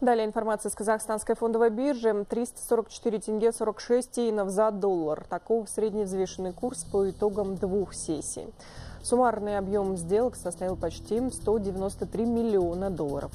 Далее информация с казахстанской фондовой биржи. 344 тенге 46 тинов за доллар. Таков средневзвешенный курс по итогам двух сессий. Суммарный объем сделок составил почти 193 миллиона долларов.